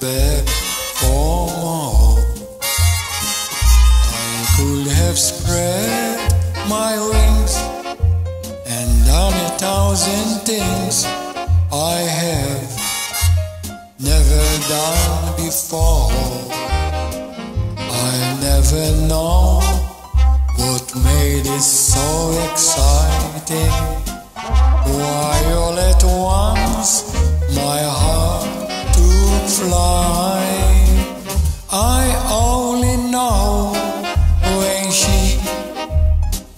for more. I could have spread my wings and done a thousand things I have never done before. I never know what made it so exciting. I only know when she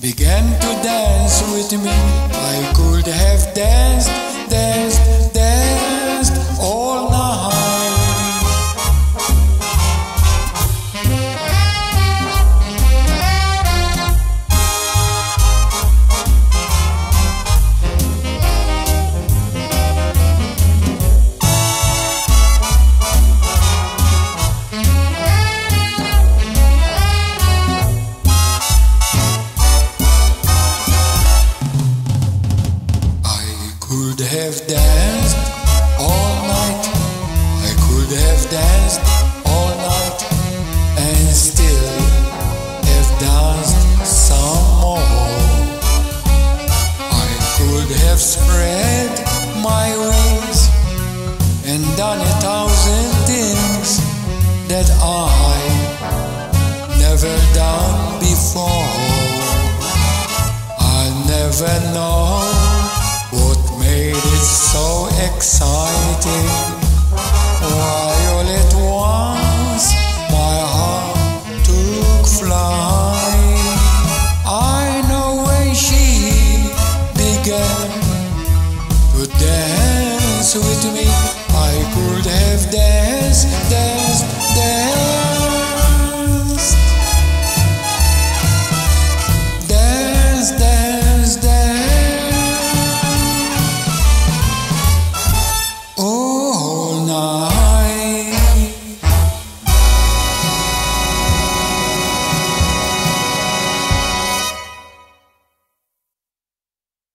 began to dance with me. I could have danced, danced have danced all night. I could have danced all night and still have danced some more. I could have spread my wings and done a thousand things that I never done before. I never know exciting while it was my heart took flight. I know when she began to dance with me.